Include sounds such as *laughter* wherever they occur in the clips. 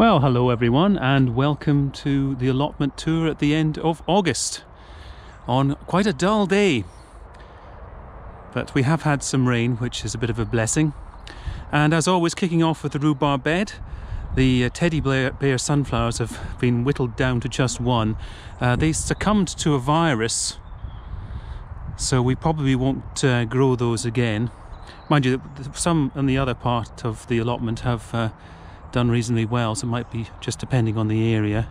Well, hello everyone, and welcome to the allotment tour at the end of August on quite a dull day. But we have had some rain, which is a bit of a blessing. And as always, kicking off with the rhubarb bed, the uh, teddy bear, sunflowers have been whittled down to just one. Uh, they succumbed to a virus, so we probably won't uh, grow those again. Mind you, some on the other part of the allotment have uh, done reasonably well, so it might be just depending on the area.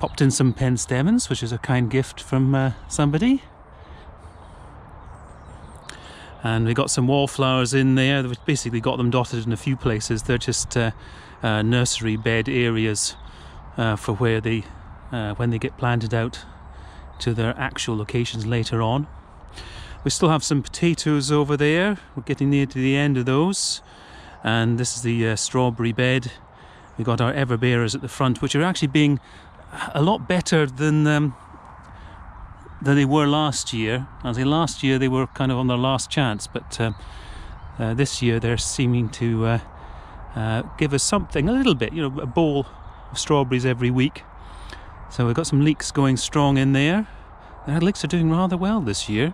Popped in some penstemons, which is a kind gift from uh, somebody. And we got some wallflowers in there. We basically got them dotted in a few places. They're just uh, uh, nursery bed areas uh, for where they, uh, when they get planted out to their actual locations later on. We still have some potatoes over there. We're getting near to the end of those and this is the uh, strawberry bed. We've got our everbearers at the front, which are actually being a lot better than um, than they were last year. I say last year they were kind of on their last chance, but uh, uh, this year they're seeming to uh, uh, give us something, a little bit, you know, a bowl of strawberries every week. So we've got some leeks going strong in there. The leeks are doing rather well this year.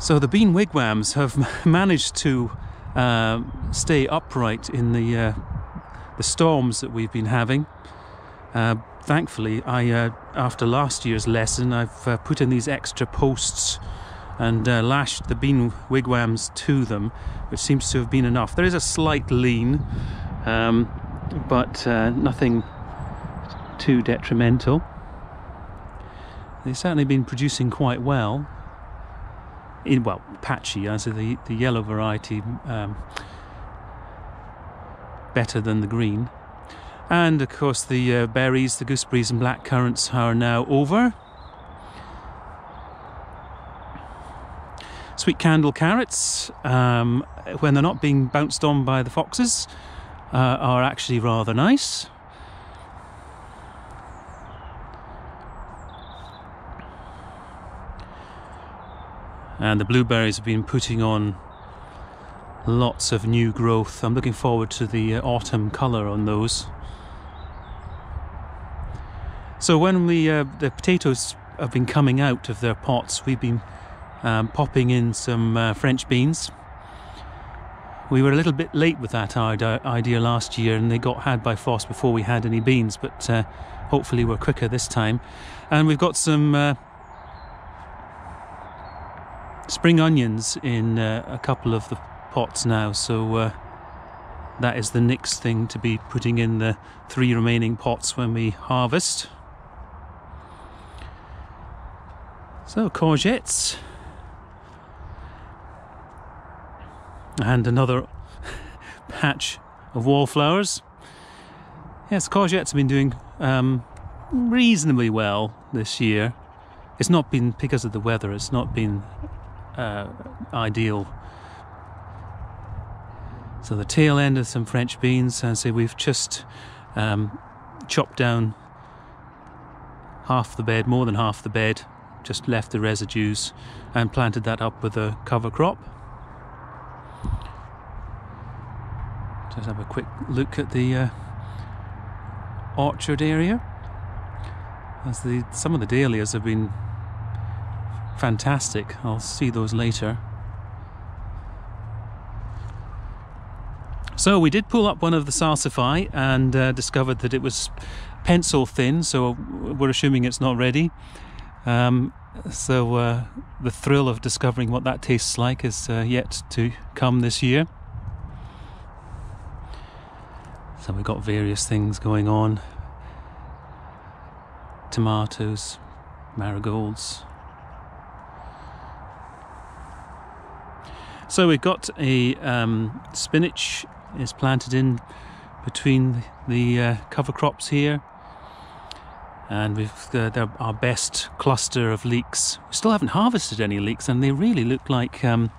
So the bean wigwams have *laughs* managed to uh, stay upright in the uh, the storms that we've been having. Uh, thankfully, I uh, after last year's lesson, I've uh, put in these extra posts and uh, lashed the bean wigwams to them, which seems to have been enough. There is a slight lean, um, but nothing too detrimental. They've certainly been producing quite well in well patchy as the the yellow variety um, better than the green. And of course the uh, berries the gooseberries and black currants are now over. Sweet candle carrots um, when they're not being bounced on by the foxes uh, are actually rather nice and the blueberries have been putting on lots of new growth. I'm looking forward to the uh, autumn colour on those. So when we uh, the potatoes have been coming out of their pots, we've been um, popping in some uh, French beans. We were a little bit late with that idea last year, and they got had by frost before we had any beans. But uh, hopefully, we're quicker this time. And we've got some uh, spring onions in uh, a couple of the pots now, so uh, that is the next thing to be putting in the three remaining pots when we harvest. So, courgettes. And another *laughs* patch of wallflowers. Yes, courgettes have been doing um, reasonably well this year. It's not been because of the weather, it's not been uh, ideal. So the tail end of some French beans, and say we've just um, chopped down half the bed, more than half the bed, just left the residues and planted that up with a cover crop. Just have a quick look at the uh, orchard area. As the some of the dahlias have been fantastic. I'll see those later. So we did pull up one of the salsify and uh, discovered that it was pencil thin, so we're assuming it's not ready. Um, so uh, the thrill of discovering what that tastes like is uh, yet to come this year. So we've got various things going on tomatoes, marigolds, So we've got a um, spinach is planted in between the uh, cover crops here, and we've uh, our best cluster of leeks. We still haven't harvested any leeks, and they really look like um,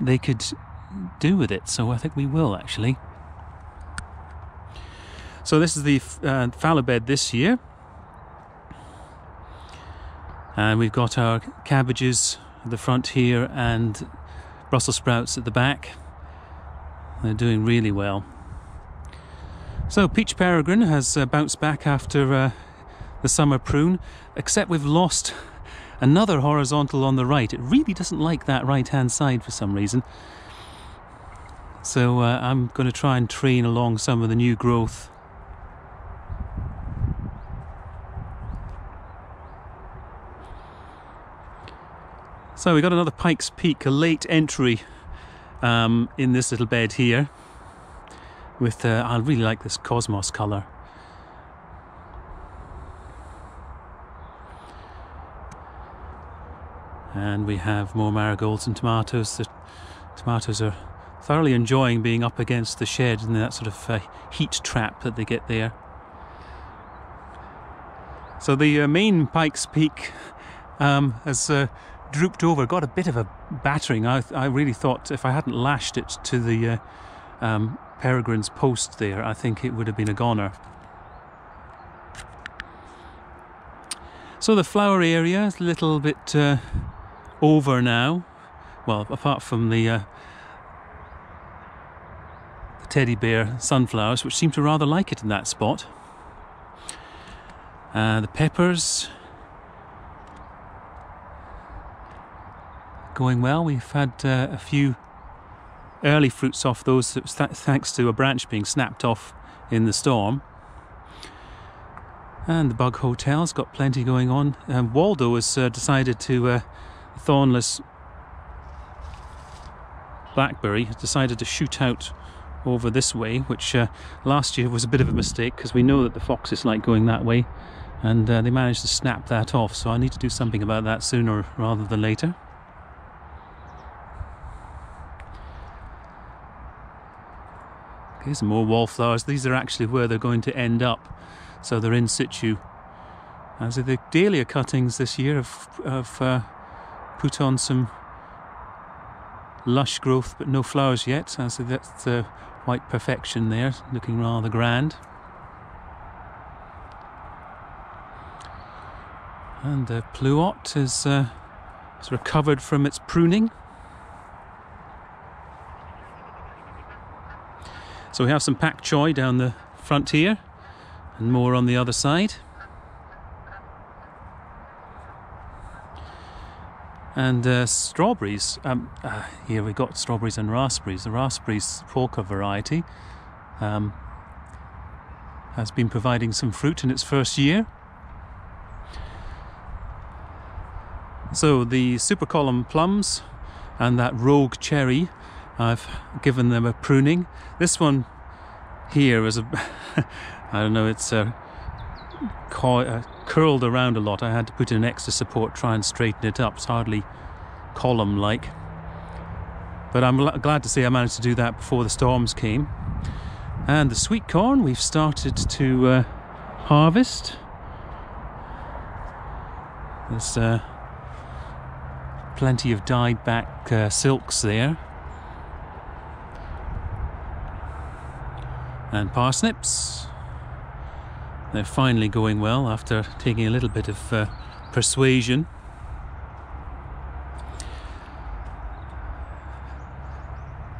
they could do with it. So I think we will actually. So this is the uh, fallow bed this year, and we've got our cabbages the front here and Brussels sprouts at the back. They're doing really well. So peach peregrine has uh, bounced back after uh, the summer prune, except we've lost another horizontal on the right. It really doesn't like that right hand side for some reason. So uh, I'm going to try and train along some of the new growth. So we got another Pike's Peak, a late entry um, in this little bed here with uh, I really like this cosmos color. And we have more marigolds and tomatoes. The tomatoes are thoroughly enjoying being up against the shed and that sort of uh, heat trap that they get there. So the uh, main Pikes Peak um, has uh, drooped over, got a bit of a battering. I, I really thought if I hadn't lashed it to the uh, um, Peregrine's post there, I think it would have been a goner. So the flower area is a little bit uh, over now. Well, apart from the, uh, the teddy bear sunflowers, which seem to rather like it in that spot. Uh, the peppers going well. We've had uh, a few early fruits off those th- thanks to a branch being snapped off in the storm. And the Bug Hotel's got plenty going on. Um, Waldo has uh, decided to, uh, thornless blackberry has decided to shoot out over this way, which uh, last year was a bit of a mistake because we know that the foxes like going that way and uh, they managed to snap that off. So I need to do something about that sooner rather than later. Some more wallflowers. These are actually where they're going to end up, so they're in situ. As the dahlia cuttings this year have, have uh, put on some lush growth, but no flowers yet. So that's the white perfection there, looking rather grand. And the pluot is, uh, is recovered from its pruning. So we have some pak choi down the front here and more on the other side. And uh, strawberries, um, uh, here we got strawberries and raspberries. The raspberries polka variety um, has been providing some fruit in its first year. So the super column plums and that rogue cherry I've given them a pruning. This one here is a, *laughs* I don't know, it's uh, uh, curled around a lot. I had to put in extra support, try and straighten it up. It's hardly column like. But I'm glad to see I managed to do that before the storms came. And the sweet corn we've started to uh, harvest. There's uh, plenty of dyed back uh, silks there. And parsnips. They're finally going well after taking a little bit of uh, persuasion.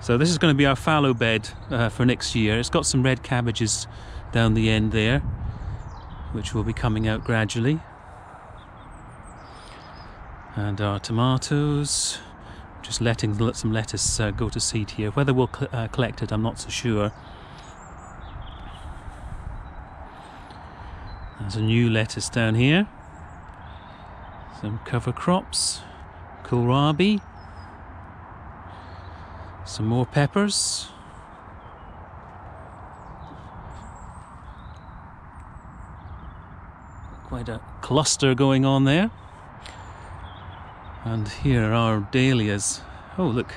So this is going to be our fallow bed uh, for next year. It's got some red cabbages down the end there, which will be coming out gradually. And our tomatoes, just letting some lettuce uh, go to seed here. Whether we'll uh, collect it, I'm not so sure. There's a new lettuce down here. Some cover crops, kohlrabi, some more peppers. Quite a cluster going on there. And here are dahlias. Oh, look,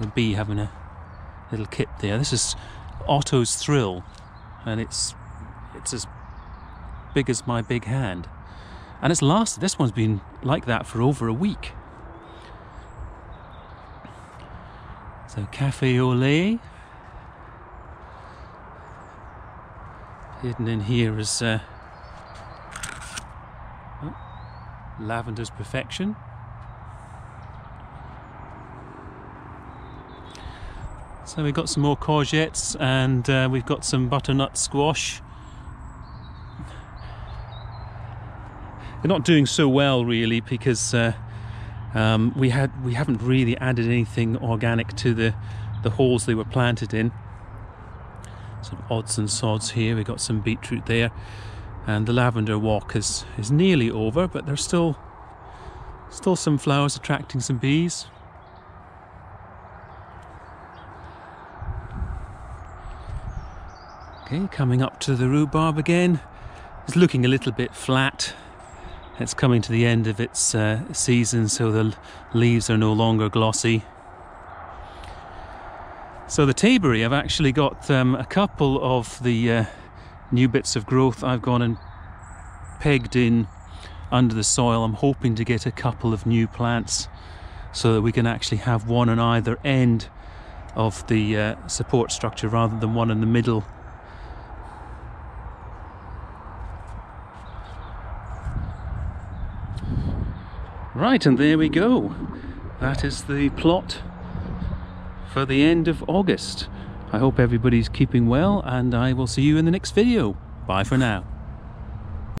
the bee having a little kip there. This is Otto's Thrill, and it's it's as big as my big hand. And it's lasted, this one's been like that for over a week. So, Cafe au lait. Hidden in here is uh, oh, Lavender's Perfection. So we've got some more courgettes and uh, we've got some butternut squash. They're not doing so well really because uh, um, we had we haven't really added anything organic to the the holes they were planted in. Some odds and sods here. We've got some beetroot there, and the lavender walk is is nearly over, but there's still still some flowers attracting some bees. Okay, coming up to the rhubarb again. It's looking a little bit flat. It's coming to the end of its uh, season, so the leaves are no longer glossy. So the Tayberry, I've actually got um, a couple of the uh, new bits of growth I've gone and pegged in under the soil. I'm hoping to get a couple of new plants so that we can actually have one on either end of the uh, support structure rather than one in the middle Right, and there we go. That is the plot for the end of August. I hope everybody's keeping well, and I will see you in the next video. Bye for now.